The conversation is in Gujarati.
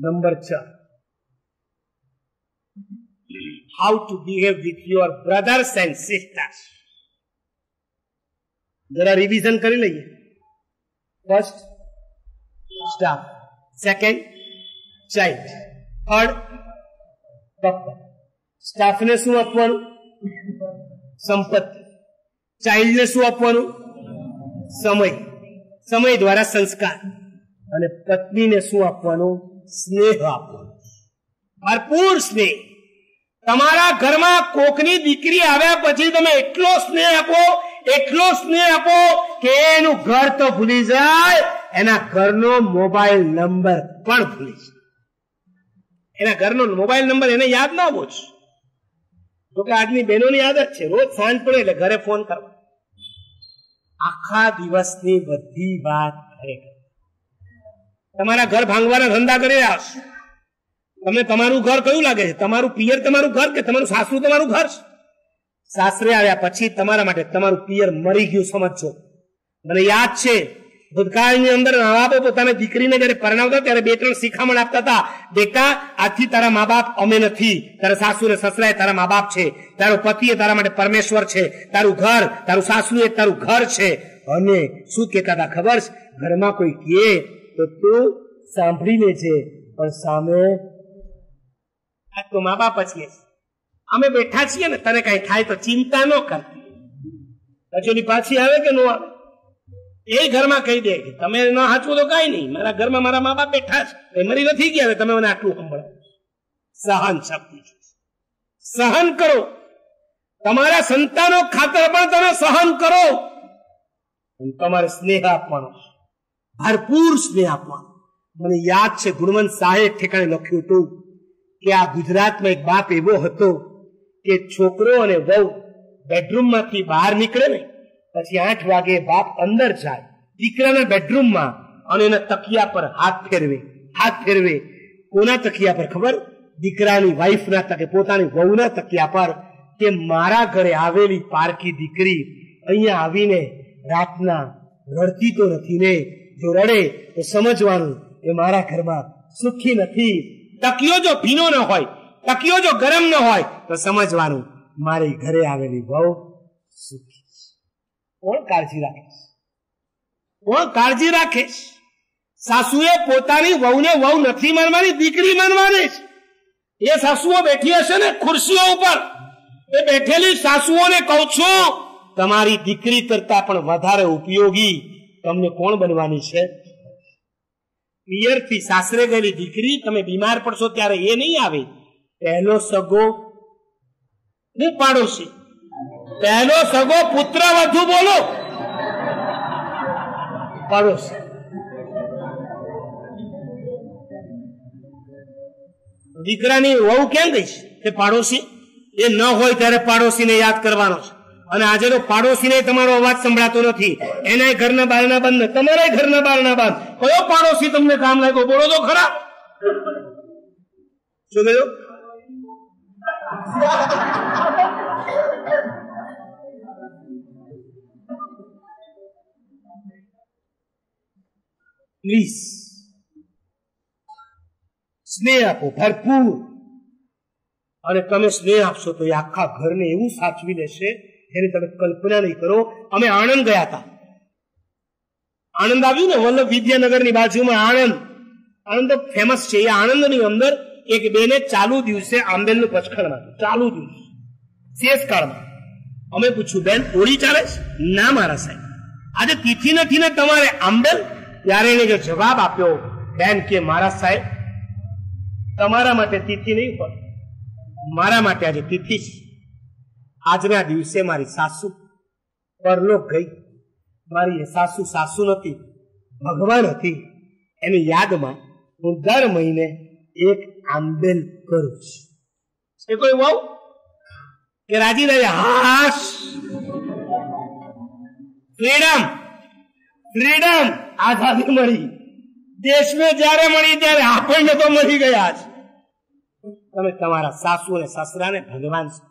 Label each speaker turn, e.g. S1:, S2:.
S1: નંબર છ how to behave with your brothers and sisters જરા રિવિઝન કરી લઈએ first staff second child third પપ્પા સ્ટાફને શું આપવાનું? સંપત્તિ. ચાઇલ્ડને શું આપવાનું? સમય. સમય દ્વારા સંસ્કાર. અને પત્નીને શું આપવાનું? સ્નેહ આપો. ભરપૂર સ્નેહ. તમારા ઘરમાં કોકની દીકરી આવ્યા પછી તમે એટલો સ્નેહ આપો, એટલો સ્નેહ આપો કે એનું ઘર તો ભૂલી જાય, એના ઘરનો મોબાઈલ નંબર પણ ભૂલી જાય. એના ઘરનો મોબાઈલ નંબર એને યાદ ના હોવો જ તો કે આજની બહેનોની આદત છે, રોજ સાંજ પડે એટલે ઘરે ફોન કરવા આખા દિવસની બધી વાત ખરેખર તમારા ઘર ભાંગવાના ધંધા કરી રહ્યા તમને તમારું ઘર કયું લાગે છે? તમારું પિયર તમારું ઘર કે તમારું સાસુ તમારું ઘર? સાસરે આવ્યા પછી તમારા માટે તમારું પિયર મરી ગયું, સમજજો. મને યાદ છે, ભૂતકાળની અંદર મા બાપો પોતાની દીકરીને જયારે પરણાવતા ત્યારે બે ત્રણ શિખામણ આપતા હતા. બેટા, આજથી તારા મા બાપ અમે નથી. તારા સાસુ ને સસરા તારા મા બાપ છે. તારો પતિ એ તારા માટે પરમેશ્વર છે. તારું ઘર, તારું સાસુ એ તારું ઘર છે. અને શું કહેતા હતા ખબર છે? ઘરમાં કોઈ કહે તો તું સાંભળી લેજે પણ સામે આ તો મા બાપ છીએ અમે બેઠા છીએ ને તને કઈ થાય તો ચિંતા ન કરતી રજોની પાછી આવે કે ન આવે? એ ઘરમાં કહી દે કે તમે ન હાચવું તો કઈ નહીં. મારા ઘરમાં મારા મા બાપ બેઠા છે. મરી નથી ગયા તમે મને આટલું સંભળાવો સહન શક્તિ સહન કરો. તમારા સંતાનો ખાતર પણ તમે સહન કરો. તમારે સ્નેહ આપવાનો છે. ભરપૂર સ્નેહ આપવાનો. મને યાદ છે, ગુણવંત એક ઠેકાણે લખ્યું હતું કે આ ગુજરાતમાં એક બાપ એવો હતો કે છોકરો અને વહુ બેડરૂમમાંથી બહાર નીકળે ને, પછી આઠ વાગે બાપ અંદર જાય, દીકરાના બેડરૂમમાં અને એના તકિયા પર હાથ ફેરવે હાથ ફેરવે. કોના તકિયા પર ખબર? દીકરાની વાઈફના તકે, પોતાની વહુના તકિયા પર કે મારા ઘરે આવેલી પારકી દીકરી અહીંયા આવીને રાતના રડતી તો નથી ને જો રડે તો સમજવાનું એ મારા ઘરમાં સુખી નથી. તકિયો જો ભીનો ન હોય તકિયો જો ગરમ ન હોય તો સમજવાનું મારી ઘરે આવેલી વહુ સુખી કોણ કાળજી રાખે. કોણ કાળજી રાખે. છે? સાસુએ પોતાની વહુને વહુ નથી માનવાની દીકરી માનવાની. એ સાસુઓ બેઠી હશે ને ખુરશીઓ ઉપર. એ બેઠેલી સાસુઓને કહું છું તમારી દીકરી કરતા પણ વધારે ઉપયોગી તમને કોણ બનવાની છે? પિયરથી સાસરે ગયેલી દીકરી, તમે બીમાર પડશો ત્યારે એ નહીં આવે. પહેલો સગો હું પાડોશી. પહેલો સગો પુત્ર વધુ બોલો. પાડોશી. દીકરાની વહુ કેમ ગઈ છે? તે પાડોશી? એ ન હોય ત્યારે પાડોશીને યાદ કરવાનો છે. અને આજે તો પાડોશીને તમારો અવાજ સંભળાતો નથી. એના ઘરના બારણા બંધ તમારા ઘરના બારણા બંધ કયો પાડોશી તમને કામ લાગ્યો? બોલો તો ખરા. શું કહ્યું પ્લીઝ. સ્નેહ આપો, ભરપૂર. અને તમે સ્નેહ આપશો તો એ આખા ઘરને એવું સાચવી લેશે જેની તમે કલ્પના નહીં કરો. અમે આણંદ ગયા હતા. આણંદ આવ્યું ને, વલ્લભ વિદ્યાનગરની બાજુમાં આણંદ. આણંદ ફેમસ છે. એ આણંદની અંદર એક બેને ચાલુ દિવસે આંબેલનું પચખણ નાખ્યું ચાલુ દિવસ. શેષ કાળમાં. અમે પૂછ્યું, બેન, હોળી ચાલે છે? ના, મારા સાહેબ. આજે તિથિ નથી ને તમારે આંબેલ? ત્યારે એને જો જવાબ આપ્યો, બેન, કે મારા સાહેબ, તમારા માટે તિથિ નહીં પણ મારા માટે આજે તિથિ છે. આજના દિવસે મારી સાસુ પરલોક ગઈ. મારી સાસુ સાસુ નથી, ભગવાન હતી. એની યાદમાં હું દર મહિને એક આંબેલ કરું છું. એ કોઈ વાવ કે રાજી રહે હાશ! ફ્રીડમ! ફ્રીડમ! આઝાદી મળી. દેશને જ્યારે મળી ત્યારે આપણને તો મળી ગયા છે તમે તમારા સાસુ અને સસરાને ભગવાન સમજો.